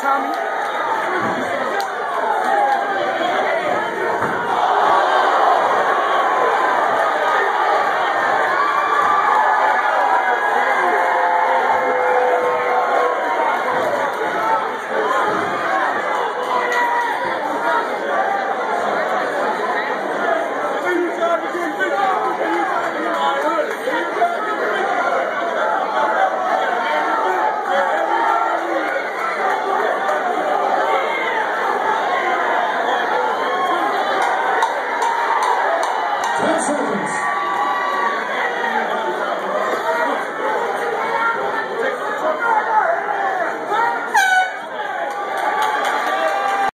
Tommy. seconds.